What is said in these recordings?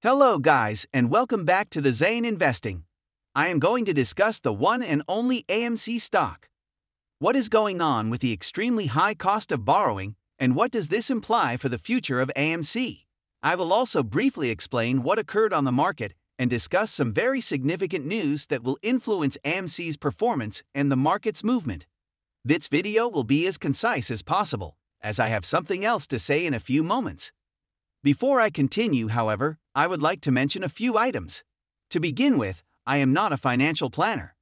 Hello, guys, and welcome back to the Zain Investing. I am going to discuss the one and only AMC stock. What is going on with the extremely high cost of borrowing, and what does this imply for the future of AMC? I will also briefly explain what occurred on the market and discuss some very significant news that will influence AMC's performance and the market's movement. This video will be as concise as possible, as I have something else to say in a few moments. Before I continue, however, I would like to mention a few items. To begin with, I am not a financial planner.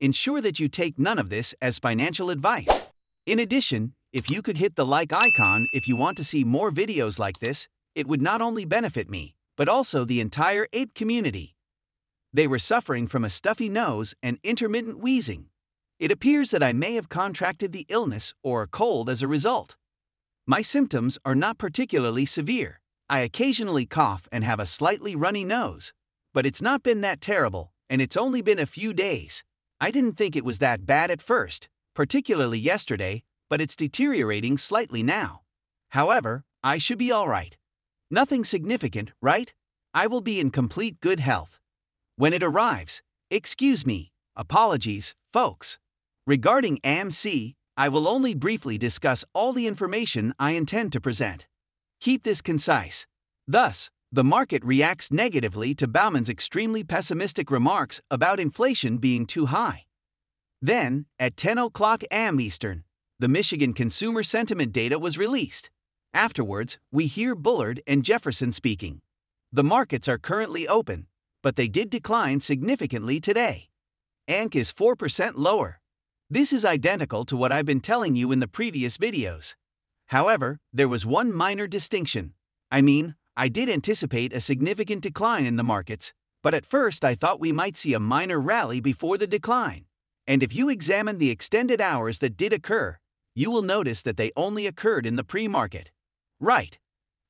Ensure that you take none of this as financial advice. In addition, if you could hit the like icon if you want to see more videos like this, it would not only benefit me, but also the entire ape community. They were suffering from a stuffy nose and intermittent wheezing. It appears that I may have contracted the illness or a cold as a result. My symptoms are not particularly severe, I occasionally cough and have a slightly runny nose. But it's not been that terrible, and it's only been a few days. I didn't think it was that bad at first, particularly yesterday, but it's deteriorating slightly now. However, I should be alright. Nothing significant, right? I will be in complete good health. When it arrives, excuse me, apologies, folks. Regarding AMC, I will only briefly discuss all the information I intend to present. Keep this concise. Thus, the market reacts negatively to Bowman's extremely pessimistic remarks about inflation being too high. Then, at 10 o'clock am Eastern, the Michigan consumer sentiment data was released. Afterwards, we hear Bullard and Jefferson speaking. The markets are currently open, but they did decline significantly today. AMC is 4% lower. This is identical to what I've been telling you in the previous videos. However, there was one minor distinction. I mean, I did anticipate a significant decline in the markets, but at first I thought we might see a minor rally before the decline. And if you examine the extended hours that did occur, you will notice that they only occurred in the pre-market. Right.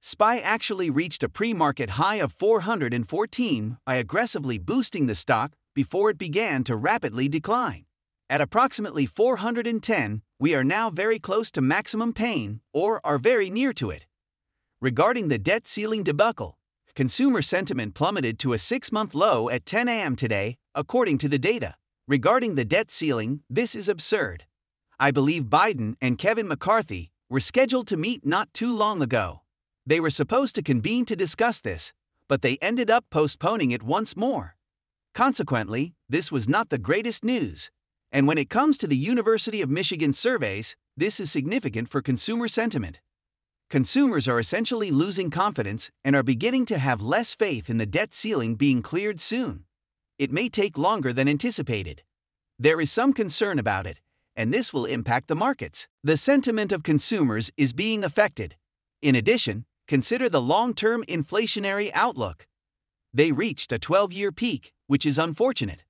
SPY actually reached a pre-market high of 414 by aggressively boosting the stock before it began to rapidly decline. At approximately 410, we are now very close to maximum pain or are very near to it. Regarding the debt ceiling debacle, consumer sentiment plummeted to a six month low at 10 a.m. today, according to the data. Regarding the debt ceiling, this is absurd. I believe Biden and Kevin McCarthy were scheduled to meet not too long ago. They were supposed to convene to discuss this, but they ended up postponing it once more. Consequently, this was not the greatest news. And when it comes to the University of Michigan surveys, this is significant for consumer sentiment. Consumers are essentially losing confidence and are beginning to have less faith in the debt ceiling being cleared soon. It may take longer than anticipated. There is some concern about it, and this will impact the markets. The sentiment of consumers is being affected. In addition, consider the long term inflationary outlook. They reached a 12 year peak, which is unfortunate.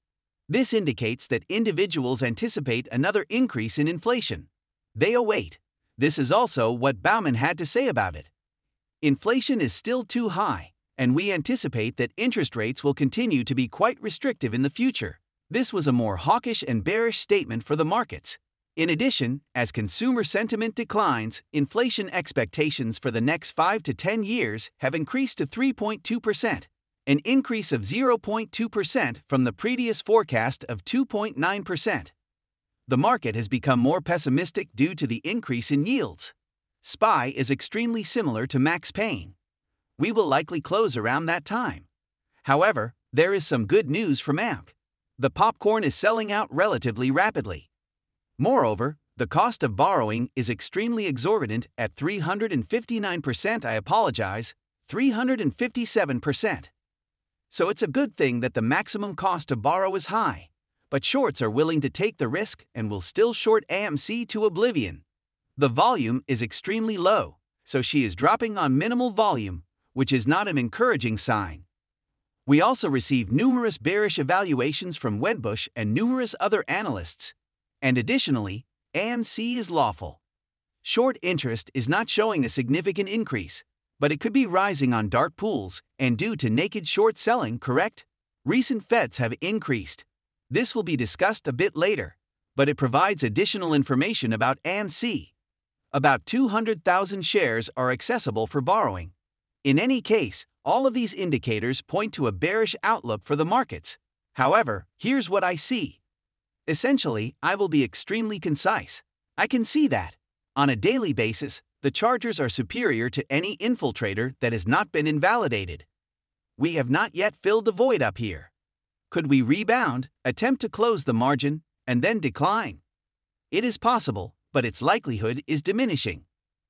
This indicates that individuals anticipate another increase in inflation. They await. This is also what Bowman had to say about it. Inflation is still too high, and we anticipate that interest rates will continue to be quite restrictive in the future. This was a more hawkish and bearish statement for the markets. In addition, as consumer sentiment declines, inflation expectations for the next 5 to 10 years have increased to 3.2%, an increase of 0.2% from the previous forecast of 2.9%. The market has become more pessimistic due to the increase in yields. SPY is extremely similar to Max Pain. We will likely close around that time. However, there is some good news from AMC. The popcorn is selling out relatively rapidly. Moreover, the cost of borrowing is extremely exorbitant at 359%. I apologize, 357%. So it's a good thing that the maximum cost to borrow is high. But shorts are willing to take the risk and will still short AMC to oblivion. The volume is extremely low, so she is dropping on minimal volume, which is not an encouraging sign. We also receive numerous bearish evaluations from Wedbush and numerous other analysts. And additionally, AMC is lawful. Short interest is not showing a significant increase, but it could be rising on dark pools and due to naked short selling, correct? Recent FTDs have increased. This will be discussed a bit later, but it provides additional information about AMC. About 200,000 shares are accessible for borrowing. In any case, All of these indicators point to a bearish outlook for the markets. However, here's what I see. Essentially, I will be extremely concise. I can see that. On a daily basis, the chargers are superior to any infiltrator that has not been invalidated. We have not yet filled the void up here. Could we rebound, attempt to close the margin, and then decline? It is possible, but its likelihood is diminishing.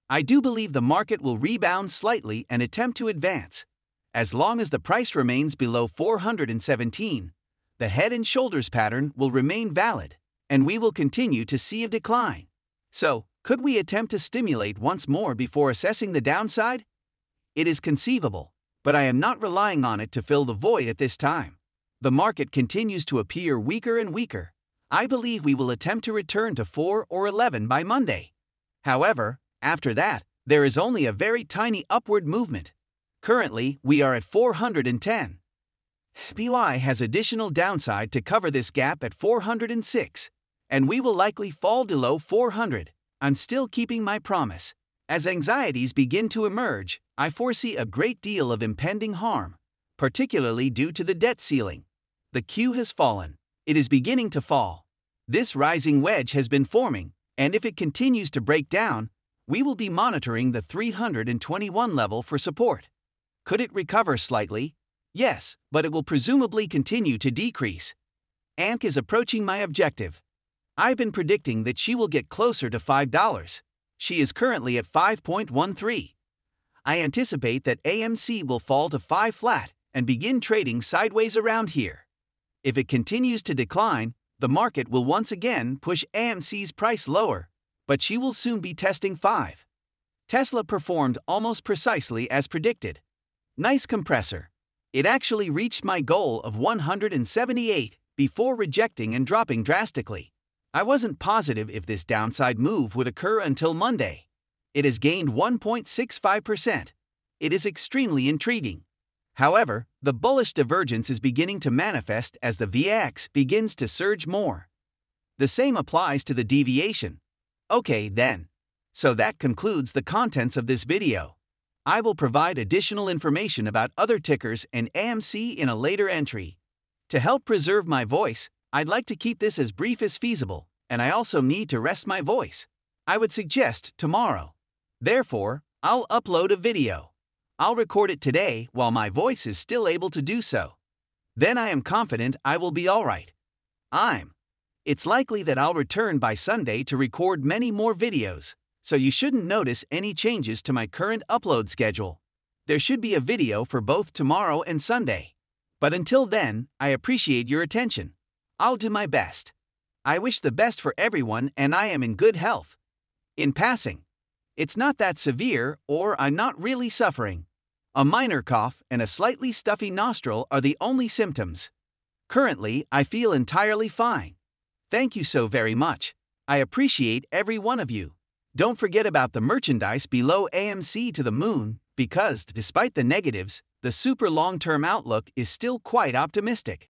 I do believe the market will rebound slightly and attempt to advance. As long as the price remains below 417, the head and shoulders pattern will remain valid, and we will continue to see a decline. So, could we attempt to stimulate once more before assessing the downside? It is conceivable, but I am not relying on it to fill the void at this time. The market continues to appear weaker and weaker. I believe we will attempt to return to 4 or 11 by Monday. However, after that, there is only a very tiny upward movement. Currently, we are at 410. SPY has additional downside to cover this gap at 406, and we will likely fall below 400. I'm still keeping my promise. As anxieties begin to emerge, I foresee a great deal of impending harm, particularly due to the debt ceiling. The Q has fallen. It is beginning to fall. This rising wedge has been forming, and if it continues to break down, we will be monitoring the 321 level for support. Could it recover slightly? Yes, but it will presumably continue to decrease. AMC is approaching my objective. I've been predicting that she will get closer to $5. She is currently at 5.13. I anticipate that AMC will fall to 5 flat and begin trading sideways around here. If it continues to decline, the market will once again push AMC's price lower, but she will soon be testing 5. Tesla performed almost precisely as predicted. Nice compressor. It actually reached my goal of 178 before rejecting and dropping drastically. I wasn't positive if this downside move would occur until Monday. It has gained 1.65%. It is extremely intriguing. However, the bullish divergence is beginning to manifest as the VIX begins to surge more. The same applies to the deviation. Okay, then. So that concludes the contents of this video. I will provide additional information about other tickers and AMC in a later entry. To help preserve my voice, I'd like to keep this as brief as feasible, and I also need to rest my voice. I would suggest tomorrow. Therefore, I'll upload a video. I'll record it today while my voice is still able to do so. Then I am confident I will be alright. I'm. It's likely that I'll return by Sunday to record many more videos, so you shouldn't notice any changes to my current upload schedule. There should be a video for both tomorrow and Sunday. But until then, I appreciate your attention. I'll do my best. I wish the best for everyone and I am in good health. In passing, it's not that severe or I'm not really suffering. A minor cough and a slightly stuffy nostril are the only symptoms. Currently, I feel entirely fine. Thank you so very much. I appreciate every one of you. Don't forget about the merchandise below AMC to the moon because, despite the negatives, the super long term outlook is still quite optimistic.